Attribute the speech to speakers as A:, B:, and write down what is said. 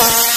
A: Yeah.